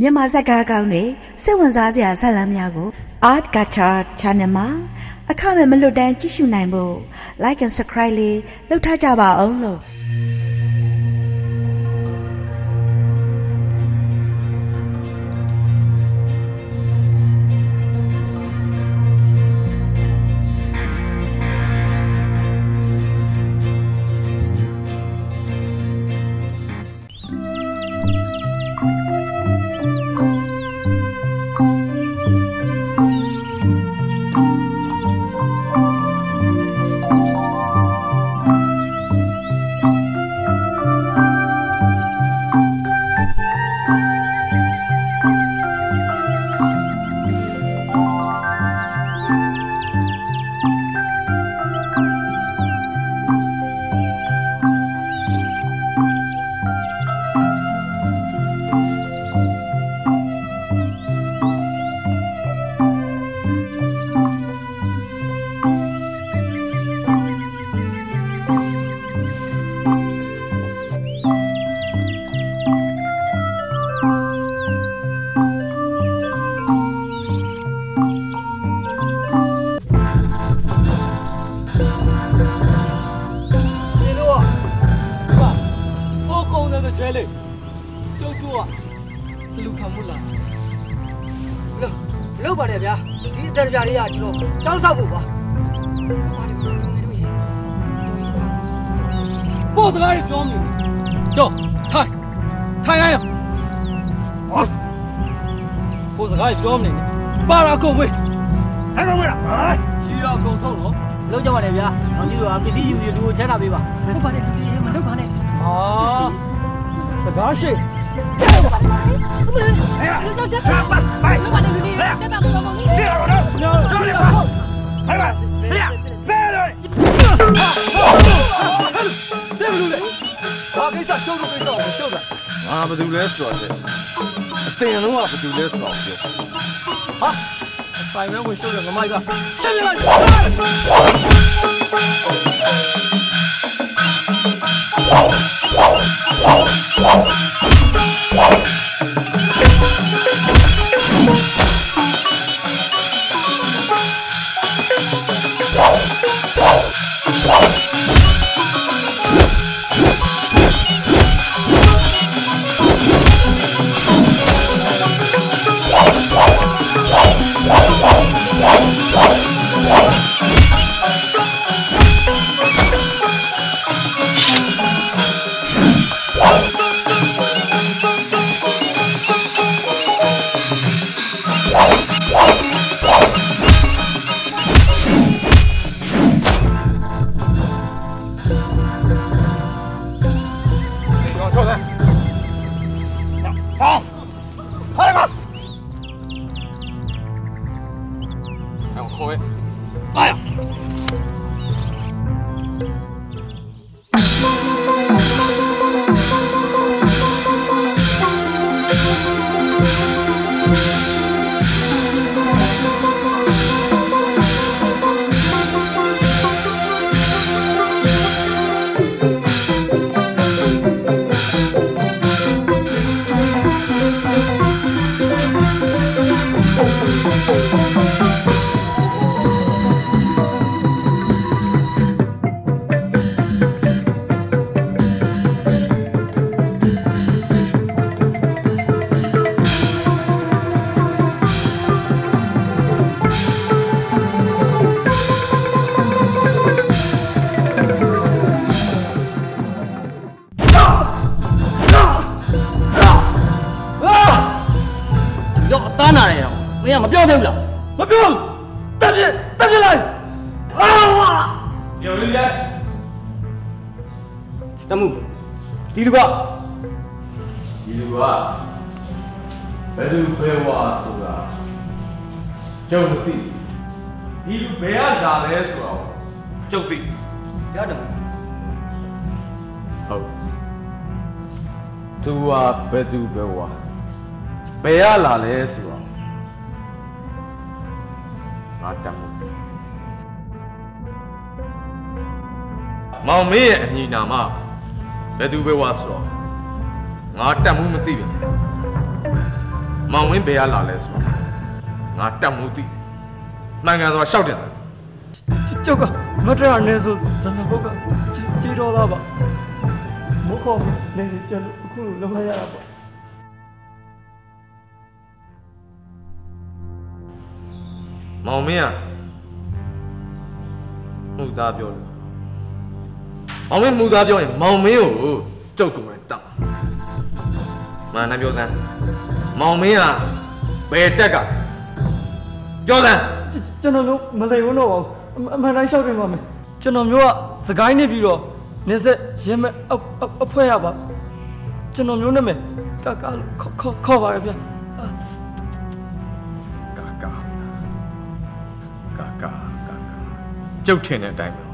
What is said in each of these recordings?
မြန်မာဇက်ကားကောင်းတွေစိတ်ဝင်စားစရာဇာတ်လမ်းများကို Art Culture Channel မှာအခမဲ့မလွတ်တမ်းကြည့်ရှုနိုင်ဖို့ Like and Subscribe လေးလုပ်ထားကြပါအောင်လို့ ထိုင်ကုန်ဝေးလားဟာကြီးရကုန်ထုတ်တော့လို့ကြပါလေဗျာမောင်ကြီးတို့ကပစ္စည်းယူပြီးလူကိုချမ်းသာပေးပါဟုတ်ပါတယ်ဒီလေးမလုပ်ပါနဲ့ဟာစကားရှိဟုတ်ပါနဲ့ကြောက်ကြောက်ပါပါလုပ်ပါနဲ့ဒီလေးစက်တာမတော်မကြီးညောကြောက်ပါဟဲ့ပါဟဲ့ဘယ်လိုတဲ့ဘလူလေဘာကိစ္စကျုပ်တို့ကိစ္စကိုရှုပ်တာငါဘာတူလဲဆိုတော့အတင်လုံးကဘာတူလဲဆိုတော့ပြောဟာ အဆိုင်မဲ ဝ လူကဒီလူကဘယ်သူဘယ်ဝါဆိုတာကျုပ်မသိဒီလူဘယ်ကလာလဲဆိုတော့ကျုပ်သိပြောတယ်ဟုတ်သူကဘယ်သူဘယ်ဝါဘယ်ကလာလဲဆိုတော့ငါတတ်မှုမောင်မေးရဲ့အမည်နာမ ဘယ်သူပဲဝါဆိုတော့ငါတတ်မှုမသိဘူးမောင်ဝင်းဘယ်ကလာလဲဆိုတော့ငါတက်မှုသိတယ်မှန်ကန်စွာရှောက်တယ်လားကျုပ်ကမတရနဲ့ဆိုဇနဘုတ်ကကြေးတော်သားပါမခေါ်နေနေပြန်လို့အခုလိုလုံးလိုက်ရတာပေါ့မောင်မင်းကမှုသားပြောတယ် မောင်မင်းမှုသားပြောရင်မောင်မင်းကိုကျုပ်ကိုယ်တိုင်တောက်မာနပြောစမ်းမောင်မင်းကဘယ်တက်ကပြောစမ်းကျွန်တော်တို့မလိမ်ဘူးတော့ပါဘူးအမှန်တိုင်းလျှောက်တင်ပါမယ်ကျွန်တော်မျိုးကစကိုင်းနေပြီးတော့နေဆက်ရဲမဲ့အဖွဲရပါကျွန်တော်မျိုးနာမည်ကကခေါ်ခေါ်ခေါ်ပါရဗျာကာကာကာကာကာကာကျုပ်ထင်တဲ့အတိုင်းပဲ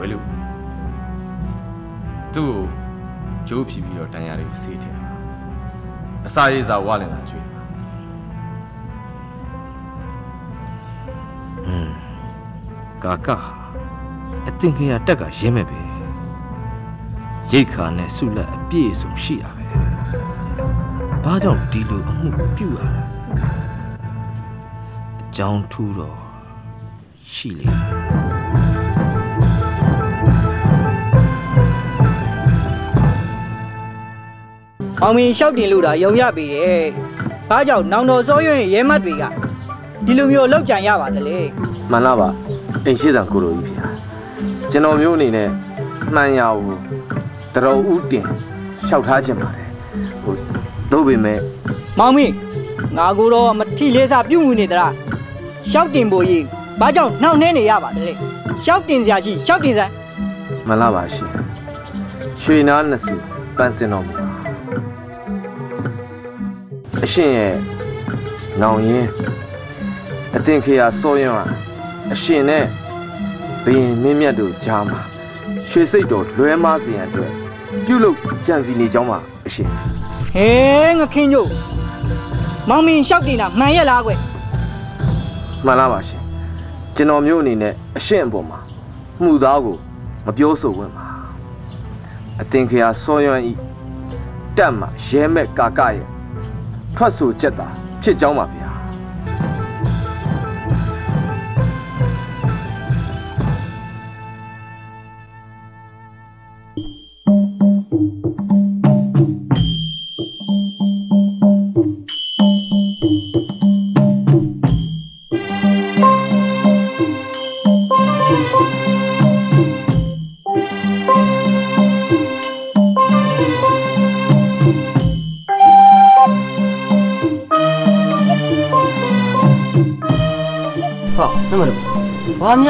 ဝဲလူသူ့ကိုဂျိုးဖြီးပြီးတော့တန်ရာတွေကိုစေးထင်တာအစာရေးစာဝါလင်လာကျွေးတာကာကာအသင်ခေယတက်ကရင်းမဲ့ပဲရိတ်ခါနဲ့ဆုလက်အပြည့်အစုံရှိရပဲဘာကြောင့်ဒီလိုအမှုပြုရတာအကြောင်းထူးတော့ရှိလေ။ အောင်မင်းရှောက်တင်လို့တာယုံရပေတယ်။ဘာကြောင့်နောင်တော်စောရွံ့ရဲမတ်တွေကဒီလိုမျိုးလောက်ကြံရပါသလဲမှန်လားပါအိမ်ရှိတဲ့ကိုလိုကြီးဖေကျွန်တော်မျိုးအနေနဲ့မှန်ရဘူးတတော်ဦးတင်လျှောက်ထားခြင်းပါတယ်ဟိုတို့ပေမဲ့။မောင်မင်းငါကိုတော့မထီလေးစားပြုတ်ဝင်နေသလား။ရှောက်တင်ဖို့ကြီးဘာကြောင့်နှောင့်နှဲနေရပါသလဲ။ရှောက်တင်စရာရှိရှောက်တင်စမ်းမှန်လားပါရှင်ရွှေနားနှစ်စုပန်းစင်တော်မူပါ အရှင်ရဲ့နောင်ရင်အသင်ခေယစောရွံ့ဟာအရှင်နဲ့ဘယင်မင်းမြတ်တို့ကြားမှာရွှေစိတ်တော်လွဲမားစေရန်အတွက်ပြုလုပ်ကြံစီနေကြောင်းပါအရှင်။ဟဲငခင်းညို့မောင်မင်းရှောက်တင်တာမှန်ရဲ့လားကွယ်မှန်လားပါရှင်ကျွန်တော်မျိုးအနေနဲ့အရှင်အပေါ်မှာမှုသားကိုမပြောဆိုဝင်ပါအသင်ခေယစောရွံ့ဤတက်မှာရဲမဲ့ကာကရဲ့ ထွက်ဆိုချက်တာဖြစ်ကြောင်းပါဗျာ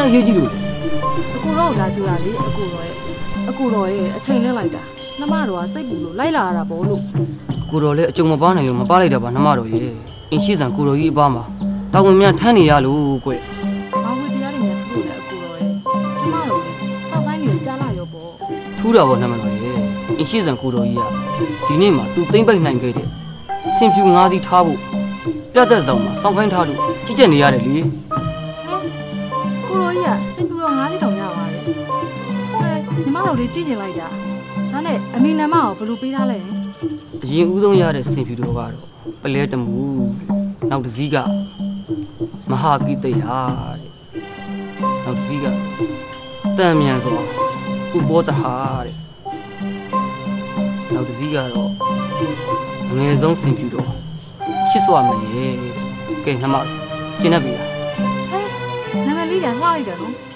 များအရေးကြီးလို့လဲအကူတော့လာကြူတာလေအကူတော့ရဲ့အကူတော့ရဲ့အချိန်လဲလိုက်တာနှမတော်ကစိတ်ပူလို့လိုက်လာရတာပေါ့လို့ကိုတော်လည်းအကြုံမပါနိုင်လို့မပါလိုက်တာပါနှမတော်ရဲ့အင်းရှိစံကိုတော်ကြီးအပါမှာတာဝန်များထမ်းနေရလို့ကွဘာဝတရားတွေများထူးလဲအကူတော့ရဲ့နှမတော်လေစောက်ဆိုင်နေကြားလာရောပေါ့ထူးတာပေါ့နှမတော်ရဲ့အင်းရှိစံကိုတော်ကြီးကဒီနေ့မှသူသိမ့်ပိုက်နိုင်ခဲ့တဲ့စင်ဖြူငါးစီးထားဖို့ပြတ်သက်ဆောင်မှာစောင့်ခိုင်းထားလို့ကြည့်ချက်နေရတယ်လေဟဲ့ ကူတော်ကြီးကစင်ပြူတော့ငါးလေးတောင်ရပါတယ်ဟဲ့ညီမတော်လေးကြည့်ကျင်လိုက်တာဒါနဲ့အမေနမကိုဘယ်လိုပေးထားလဲအရင်ဦးဆုံးရတဲ့စင်ဖြူတော်ကတော့ပလဲတမူနောက်တစ်စီးကမဟာကိတရာတဲ့နောက်တစ်စီးကတန်မြန်စွာဥဘောတဟာတဲ့နောက်တစ်စီးကတော့အငယ်ဆုံးစင်ဖြူတော်ချစ်စွာမယ်တဲ့ကဲနှမကျင်းနေပြီလား ဟဲ့နာမည်လေးညာလှ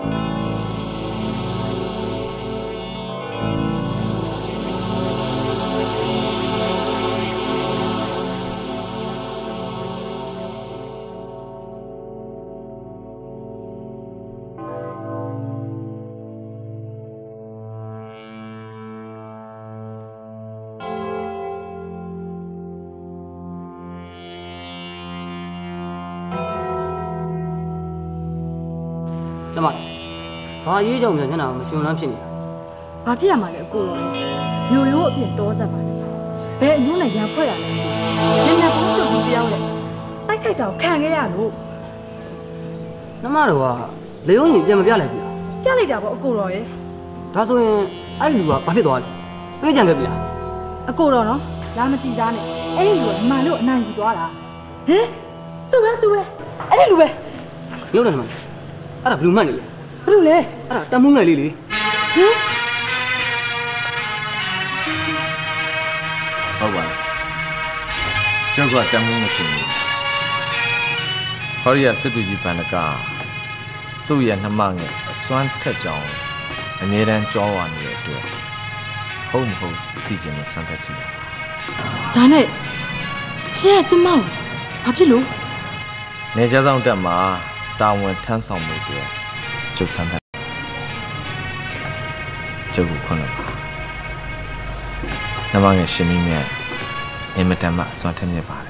ကျ ဘာရေးကြောင်ပြန်မျက်နှာမရှင်လန်းဖြစ်နေတာ။ဘာဖြစ်ရမှာလဲအကိုတော်လေး။မျိုးရိုးအပြင်တောဆက်ပါလေ။ဘယ်အညွှန်းနဲ့ရံဖွဲ့ရလဲမသိဘူး။ညနေပုံးစုပ်ပြီးတယောက်နဲ့တိုက်ခိုက်တာကိုခံခဲ့ရလို့နှမတော်ကလေယုံကြီးပြန်မပြလိုက်ဘူးလားပြလိုက်တာပေါ့အကိုတော်ရဲ့ဒါဆိုရင်အဲ့လူကဘာဖြစ်သွားလဲသိကြံခဲ့ပြီလားအကိုတော်နော်လာမကြည့်သားနဲ့အဲ့ဒီလူကအမှန်လို့အနိုင်ယူသွားတာဟင်သူပဲသူပဲအဲ့ဒီလူပဲရုပ်တယ်နှမအဲ့ဒါဘလူးမှတ်နေလေ ဘာလို့လဲအဲ့ဒါတမ်းမှုငယ်လေးလေဟင်ဟုတ်ပါလားကျောက်ကတမ်းမှုမဖြစ်ဘူးဟောရီယာစစ်သူကြီးဗန္ဒကသူ့ရဲ့နှမငယ်အစွမ်းထက်ကြောင်အမြဲတမ်းကြောဝါနေတဲ့အတွက်ဟုတ်မဟုတ်သိချင်တဲ့စံတက်ချင်တယ်ဒါနဲ့ရှင်းကကျမကိုဘာဖြစ်လို့နေကြဆောင်တက်မှာတာဝန်ထမ်းဆောင်မှုတွေ ကျုပ်စံတက်ကျုပ်ကိုခွင့်လို့ပါနှမငယ်ရှင်မင်းမြတ်အင်မတန်မှအစွမ်းထက်မြက်ပါတယ်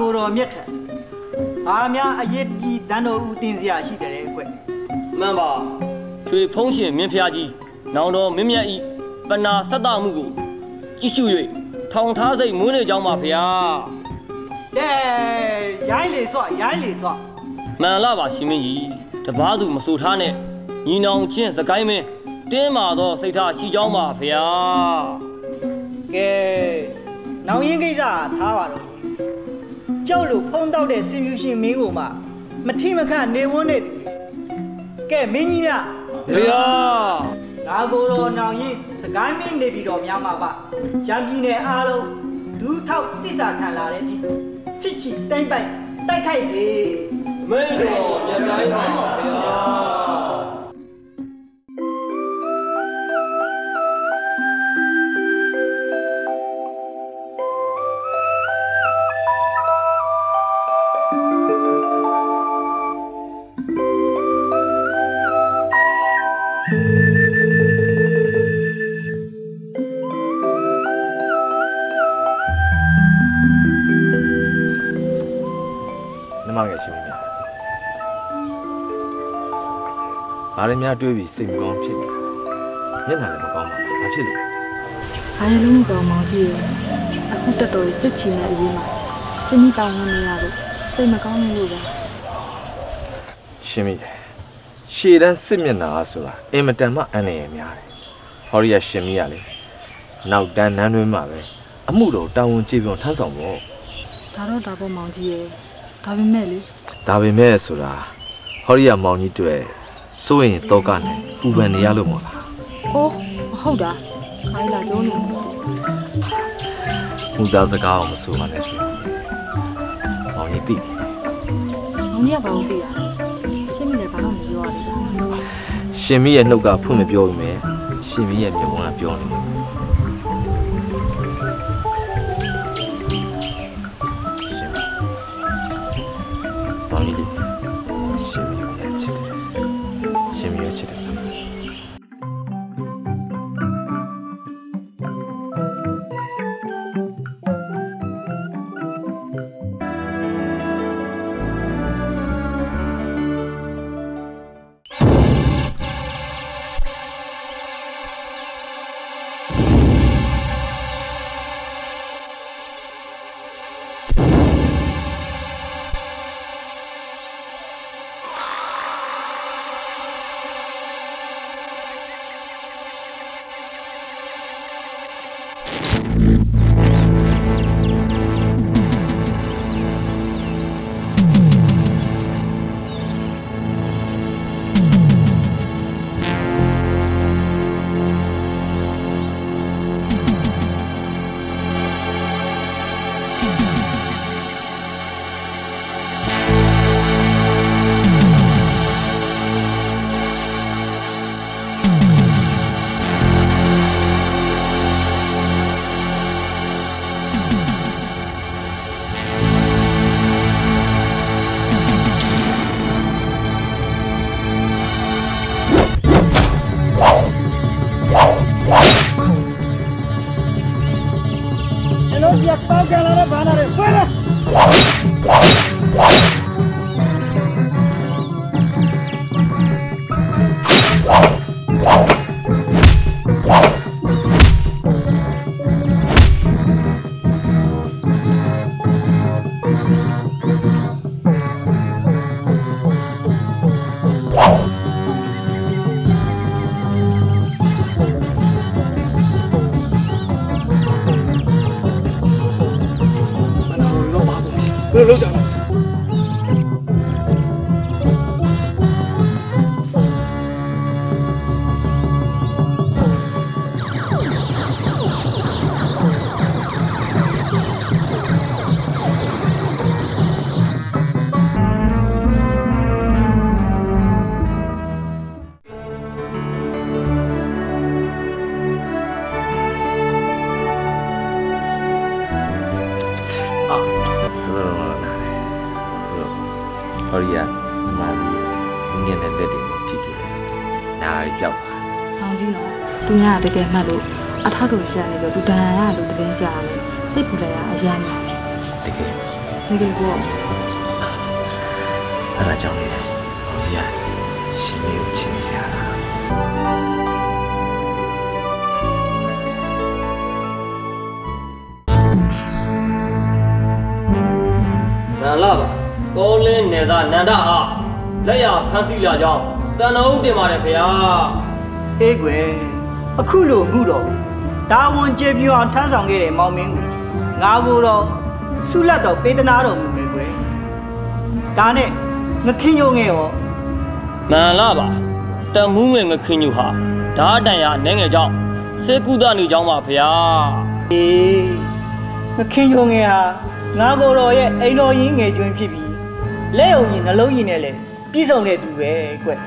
ကိုတော်မြက်ထက်အားများအရေးတကြီးတန်တော်ဦးတင်စရာရှိတယ်ကွမှန်ပါချွေဖုံးရှင်မင်းဖျားကြီးနောင်တော်မင်းမြတ်ဤပနာဆက်တမှုကိုကြည့်ရှု၍ထောင်ထားစိတ်မွေးနေကြောင်းပါဗျာကဲရိုင်းလေစွရိုင်းလေစွမှန်လားပါရှင်မင်းကြီးတပားသူမဆိုထားနဲ့ညီနောင်ချင်းစကိုင်းမင်းတင်းမာသောစိတ်ထားရှိကြောင်းပါဗျာကဲနောင်ရင်ကိစ္စထားပါတော့ ကြောက်လို့ဖုံးတော့တဲ့စင်ပြူရှင်မင်းကိုမှမထိမခနေဝန်းနေသူတွေကဲမင်းကြီးများဗျာငါကိုတော်နောင်ရင်စကိုင်းမင်းနေပြီးတော့များမှာပါရန်ပြည်နယ်အားလုံးဒူးထောက်တစ္ဆာခံလာတဲ့အထိစစ်ချီတိမ့်ပိုက်တိုက်ခိုက်စေမင်းတော်မြတ်တိုင်းပါ ဘာရင်းများတွေးပြီးစိတ်မကောင်းဖြစ်နေမျက်နှာလည်းမကောင်းပါဘူးဘာဖြစ်လဲ။အားရလုံးကောင်မောင်ကြီးရဲ့အခုတက်တော်စစ်ချီနေအရေးမှာရှင်းမိတောင်းနေရလို့စိတ်မကောင်းနေလို့ပဲရှင်းပြီရှည်တန်းစစ်မျက်နှာဆိုတာအင်မတန်မှအန္တရာယ်များတယ်ဟောရီယာရှင်မီးကလေနောက်တန်းနန်းတွင်းမှာပဲအမှုတော်တာဝန်ကျေပွန်ထမ်းဆောင်ဖို့။ဒါတော့ဒါပေါ့မောင်ကြီးရဲ့ဒါပေမဲ့လေဒါပေမဲ့ဆိုတာဟောရီယာမောင်ကြီးတွေ့ စိုးရင်တော့ကနဲ့ပူပန်နေရလို့မို့လား။အိုးမဟုတ်တာ။ခိုင်းလာပြောနေတယ်မူသားစကားအောင်မဆိုပါနဲ့ရှင်မောင်ကြီးသိတယ်။မောင်ကြီးကဘာလို့သိရလဲ။ရှင်းမိလည်းဘာမှမပြောရသေးဘူးရှင်မီးရဲ့နှုတ်ကဖွင့်မပြောဘူးမယ်ရှင်မင်းရဲ့မျက်ဝန်းကပြောနေတယ် Hello, Yakpa, galera, na fora! ဆိုတော့လာတယ်ဟိုဟောရီယာအမကြီးငင်းတဲ့လက်တွေကိုထိကြည့်တယ်နားရီပြောက်သွား။ဟောင်းကြီးနော်။သူများကတကယ်မှတ်လို့အထောက်တို့ရနေပြီးသူဒဏ်ရာရလို့တရင်ကြတယ်။စိတ်ပူလည်းအရန်နေတကယ်။တကယ်ကိုအဲ့ဒါကြောင့်လေ လာပါကောလင်းနေသာနန္ဒအားလက်ရဖမ်းဆီးလာကြောင်းတန်တော်ဦးတင်ပါတယ်ဖေဟာအေးကွယ်အခုလိုမှုတော့ဒါဝန်ကျေပြူအောင်ထမ်းဆောင်ခဲ့တဲ့မောင်မင်းကိုငါကိုတော့ဆုလက်တော့ပေးသနာတော်မူမယ်ကွယ်ဒါနဲ့ငခင်ညုံငယ်ရောနန္လာပါတန်မှုငယ်ငခင်ညူဟာဓာတ်တန်ရအနေငယ်ကြောင်းစေကုသနေကြောင်းပါဖေဟာအေးငခင်ညုံငယ်ဟာ ငါကိုတော့ရဲ့အိမ်တော်ရင်းငယ်ကျွန်းဖြစ်ပြီးလက်ုံကြီးနှလုံးကြီးနဲ့လည်းပြည့်စုံတဲ့သူပဲကွယ်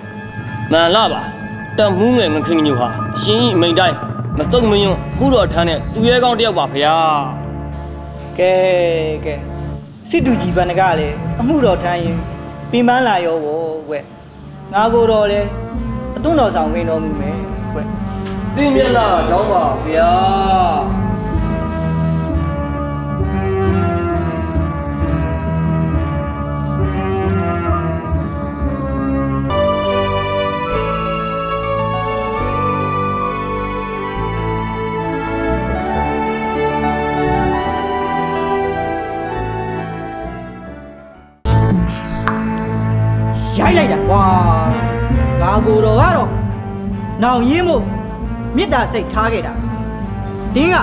နန္လာပါတန်မှုငယ်ငခင်ညူဟာရှင်ဤမိန်တိုင်းမစုံမယွန်းမှုတော်ထမ်းတဲ့သူရဲကောင်းတစ်ယောက်ပါဖေဟာကဲကဲစစ်တူကြီးဘဏ္ဍကလည်းအမှုတော်ထမ်းရင်ပြင်းပန်းလာရောဘောကွယ်ငါကိုတော့လည်းအသွန်းတော်ဆောင်ဝင်တော်မူမယ်ကွယ်သိမျက်လာကြောင်းပါဖေ လိုက်တာကွာငါကိုတော်ကတော့နောင်ရင်းမို့မေတ္တာစိတ်ထားခဲ့တာတင်းက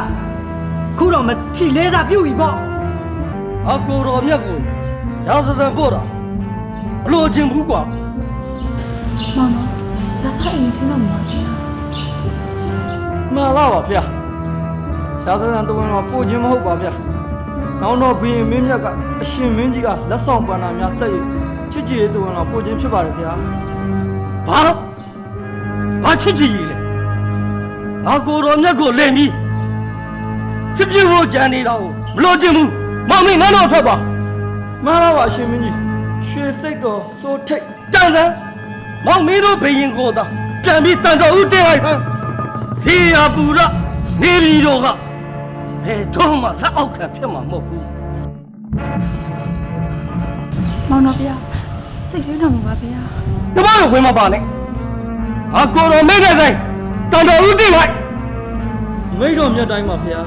ခုတော့မထီလဲစားပြုတ်ပြီပေါ့အကိုတော်မြတ်ကိုရာဇသံပို့တာအလိုချင်ဘူးကွာ။မောင်နော်။ဇာစာအိမ်ထင်းတော့မှာဗျာမှန်လားပါဗျာရှားစံတဝန်တော်ပို့ခြင်းမဟုတ်ပါဗျာနောင်တော့ဘုရင်မင်းမြတ်ကအရှင်မင်းကြီးကလက်ဆောင်ပန္နာများဆက်ရ ချစ်ကြည်ရေးတဝန်တော်ပို့ခြင်းဖြစ်ပါတယ်ဗျာဘာဘာချစ်ကြည်ရေးလဲငါကိုတော်မြတ်ကိုလင်ပြီးဖြစ်ဖြစ်ဖို့ကြံနေတာကိုမလို့ခြင်းဘူးမောင်မင်းငါတော့ထွက်သွားမှန်ပါပါရှင်မင်းကြီးရွှေစိတ်တော်စိုးထိတ်တန်တန်မောင်မင်းတို့ဘယင်ကိုသာပြန်ပြီးတန်တော်ဦးတင်လိုက်ဟမ်ဖီယာပူရနေရီတို့ကဘယ်တော့မှလက်အောက်ခံဖြစ်မှာမဟုတ်ဘူးမောင်တော်ဗျာ စိတ်ထဲတော်မူပါဗျာတမတို့ဝင်မပါနဲ့ငါကိုတော်မိတ်တဲ့တိုင်းတန်တော်ဦးတင်လိုက်မိတ်တော်မြတ်တိုင်းပါဗျာ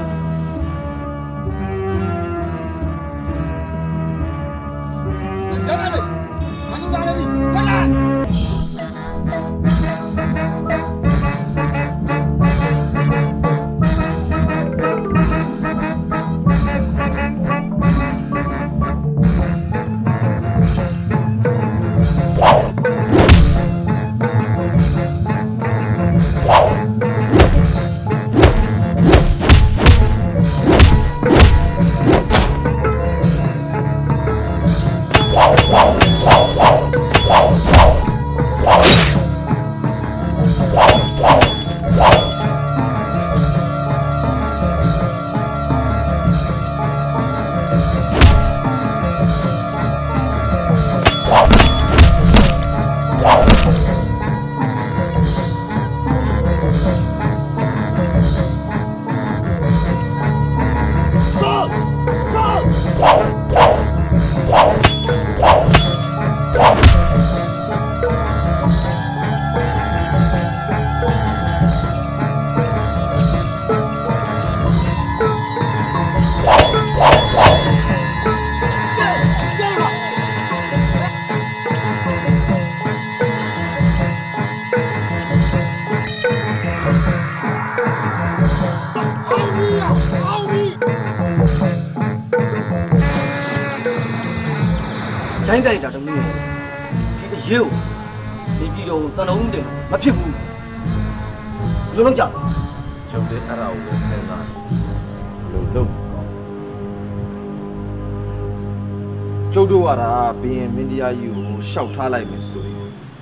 ကျုပ်တို့ကဒါဘီရင်မင်းတရားကြီးကိုရှောက်ထားလိုက်မယ်ဆိုရင်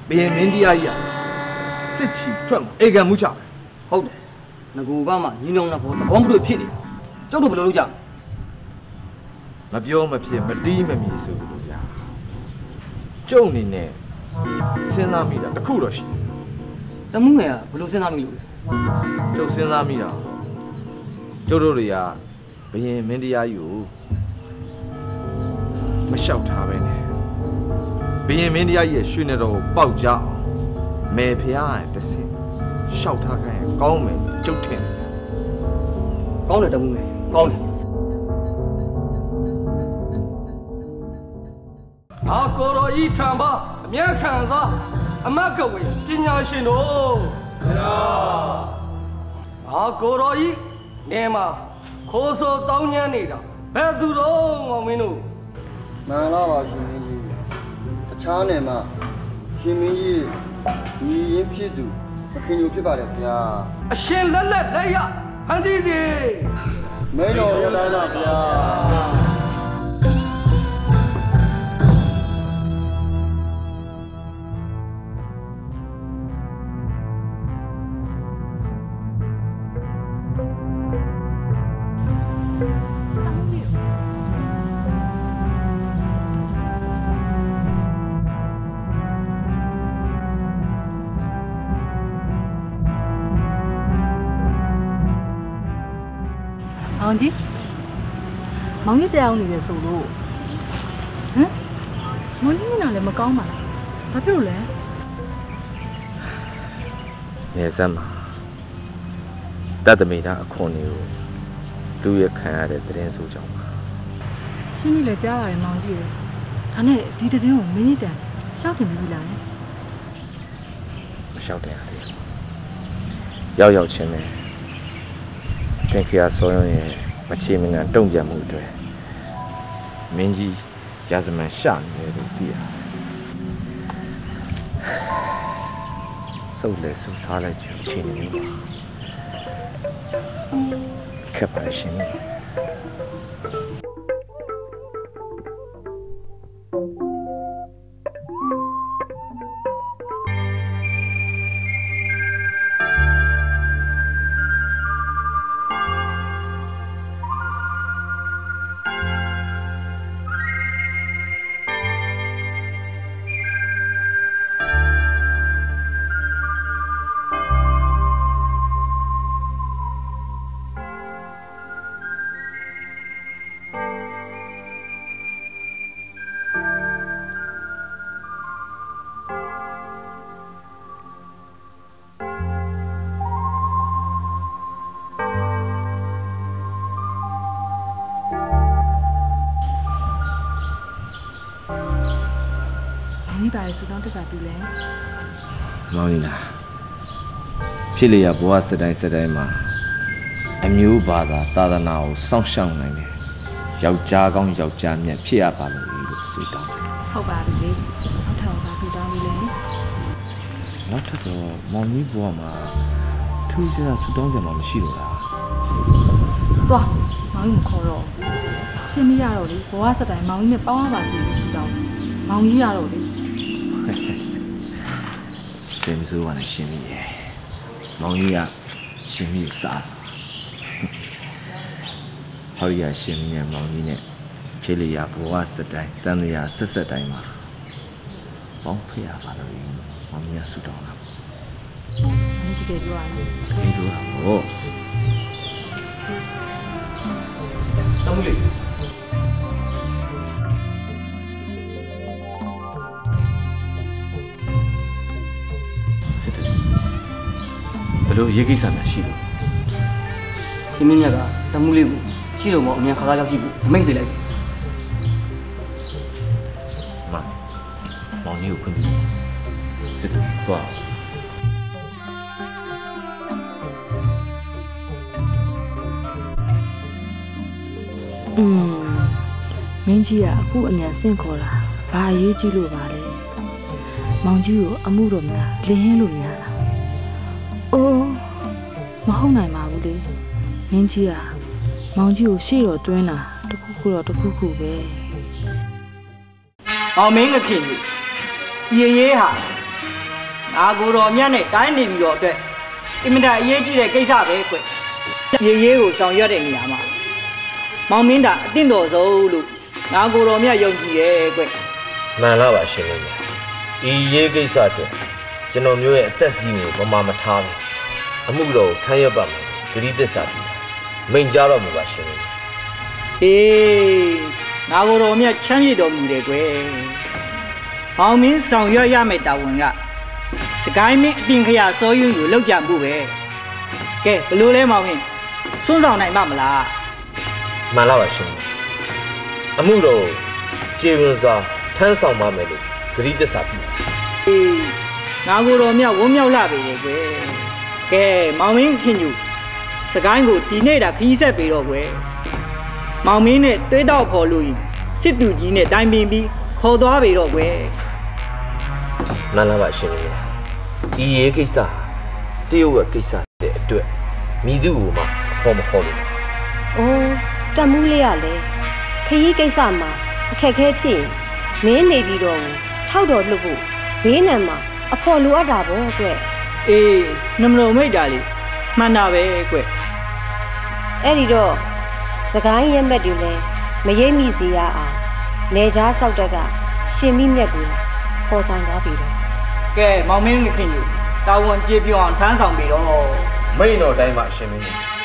ဘီရင်မင်းတရားကြီးကစစ်ချီထွက်မှာအေကံမှုချမယ်ဟုတ်တယ်ငကူကမှညီနောင်နှစ်ဘောသဘောမတူဖြစ်နေတာကျုပ်တို့ဘယ်လိုလုပ်ကြလဲမပြောမဖြစ်မတီးမမီဆိုလို့ဗျာကျုပ်အနေနဲ့စဉ်းစားမိတာတစ်ခုတော့ရှိတယ်တမှုငယ်ကဘယ်လိုစဉ်းစားမိလို့လဲကျုပ်စဉ်းစားမိတာကျုပ်တို့တွေကဘယင်မင်းတရားကြီးကို မလျှောက်ထားပဲနဲ့ဘယင်မင်းတရားကြီးရဲ့ရွှေနေတော်ကိုပေါက်ကြအောင်မေဖျားရဲ့တစ်စင်လျှောက်ထားခိုင်းရင်ကောင်းမယ်ကျုပ်ထင်တယ်ကောင်းတယ်တမှုငယ်ကောင်းတယ်ငါကိုတော်ဤထံပါအမျက်ခံသာအမတ်ကဝေပညာရှင်တို့ဘုရားငါကိုတော်ဤနေမှာခိုးဆိုတောင်းညမ်းနေတာဘယ်သူတော့ငေါမင်းတို့ မှန်လားပါရှင်မင်းကြီးတခြားနယ်မှာရှင်မင်းကြီးညီရင်ဖြစ်သူမခင်ညိုဖြစ်ပါတယ်ဗျာအရှင်လက်လက်လက်ရဖန်တီးစီမင်းတော်ရတိုင်းပါဗျာ င်ကြီးမောင်ကြီးတရားအောင်နေတယ်ဆိုလို့ဟမ်မောင်ကြီးမျက်နှာလည်းမကောင်းပါလားဘာဖြစ်လို့လဲနေစမ်းမှာတတ်တမိတာအခွန်တွေကိုလူရခံရတဲ့တရင်ဆိုကြောင်းပါရှင်းပြီလေကြားရတယ်မောင်ကြီးရဲ့ဒါနဲ့ဒီတည်င်းကိုမင်းကြီးတန်ရှောက်တင်ပြီးပြီလားယမလျှောက်တဲ့အားလေးရောက်ရောက်ချင်းနဲ့သင်္ခါဆောရုံးရဲ့ မချေမငံတုံ့ပြန်မှုအတွက်မင်းကြီးရာဇမန်ရှနေတယ်လို့သိရတယ်စုပ်လေဆူစားလိုက်ကြည့်အချိန်မျိုးပါခက်ပါရှင် လဲစူတောင်းတစ္ဆာပြုလဲမောင်ကြီးလားဖြစ်လေရဘဝစတိုင်းစတိုင်းမှာအမျိုးဘာသာသာသနာကိုစောင့်ရှောက်နိုင်တယ်ယောက်ျားကောင်းယောက်ျားမြတ်ဖြစ်ရပါလို့လို့ဆုတောင်းတယ်ဟုတ်ပါပြီလေနောက်ထပ်ဘာစူတောင်းပြီလဲနောက်ထပ်တော့မောင်ကြီးဘဝမှာထူးခြားဆုတောင်းကြမှာမရှိတော့လားသွားမောင်ကြီးမခေါ်တော့ဘူးရှင်းမရတော့လေဘဝစတိုင်မောင်ကြီးနဲ့ပေါင်းရပါစေလို့စူတောင်းတယ်မောင်ကြီးရတော့လေ စင်မစိုးကလည်းရှင်းပြီရဲ့မောင်ကြီးကရှင်းပြီကိုစားဟောရီကရှင်းပြီနဲ့မောင်ကြီးနဲ့ဖြစ်လေရဘဝစတိုင်းတန်လျာဆက်ဆက်တိုင်းမှာပေါင်းဖရပါလို့မောင်ကြီးကဆုတောင်းတာမောင်ကြီးတကယ်ပြောရတယ်ဒီလိုတာဟောတမှုလေး ယ်လိုရေးကိစ္စများရှိလို့ရှင်မင်းမြတ်ကတမှုလေးကိုရှိတော့မအမြန်ခါသားရောက်ရှိဖို့အမိတ်စေလိုက်တယ်မမောင်ကြီးကိုခွင့်ပြုစစ်တယ်သွားอืมမင်းကြီးကအခုအမြန်ဆင့်ခေါ်တာဘာအရေးကြီးလို့ပါလဲမောင်ကြီးကိုအမှုတော်များလင်းဟင်းလို့များလား အိုးမဟုတ်နိုင်ပါဘူးလေမင်းကြီးကမောင်ကြီးကိုရှေ့တော်တွင်းတာတခုခုတော့တခုခုပဲ။အောင်မင်းကခင်ကြီးရေရေးဟာငါကိုတော်မြတ်နဲ့တိုင်းနေပြီးတော့အတွက်အင်မတန်အရေးကြီးတဲ့ကိစ္စပဲကွ။ရေရေးကိုဆောင်ရွက်တဲ့နေရာမှာမောင်မင်းတာအတင့်တော်ဆုံးလို့ငါကိုတော်မြတ်ယုံကြည်တယ်ကွ။မှန်လားပါရှင်လေးများဒီရေးကိစ္စအတွက် ကျွန်တော်မျိုးရဲ့အသက်စီးကိုမမမထားဘူးအမှုတော်ကိုထမ်းရွက်ပါမယ်ဂရိသစ္စာပြုမိန်ကြတော့မူပါရှင်လေးအေးငါကိုတော်မြတ်ချမ်းမြေတော်မူတယ်ကွယ်။အောင်မင်းဆောင်ရွက်ရမယ့်တာဝန်ကစကိုင်းမင်းအတင်ခရစောယွန်းကိုလောက်ကြမှုပဲ။ကဲဘလို့လဲမောင်မင်းစွန့်ဆောင်နိုင်မှာမလားမှန်လားပါရှင်အမှုတော်ကိုကျေဝန်စွာထမ်းဆောင်ပါမယ်လို့ဂရိသစ္စာပြု။အေး ငါကိုတော်မြတ်ဝန်းမြောက်လာပြီလေကွယ်။ကဲမောင်မင်းခင်ညူစကိုင်းကိုဒီနေ့တာခီးဆက်ပြီးတော့ကွယ်။မောင်မင်းနဲ့တွေးတော့ဖော်လို့ရင်စစ်တူကြီးနဲ့တိုင်ပင်ပြီးခေါ်သွားပြီတော့ကွယ်။မှန်လားပါရှင်လေးများဒီရေးကိစ္စတရုတ်ရဲ့ကိစ္စတဲ့အတွက်မိသူ့ကိုမှအဖို့မခေါ်ဘူး။အိုးတတ်မှုလေးရလေခရီးကိစ္စမှာအခက်ခဲဖြစ်ရင်မင်းနေပြီးတော့ထောက်တော်လှုပ်ဖို့ဘေးနံမှာ အဖော်လိုအပ်တာပေါ့ကွအေးနမလို့မိတ်တာလေမှန်တာပဲကွ။အဲ့ဒီတော့စကိုင်းရက်မက်တွေလည်းမရိပ်မိစီရအောင်လေကြားဆောက်တက်ကရှင်မိမြက်ကိုခေါ်ဆောင်သွားပြီတော့ကဲမောင်မင်းခင်ယူတာဝန်ကျေပြအောင်ထမ်းဆောင်ပြီးတော့မိန်တော်တိုင်းမှာအရှင်မင်းကြီး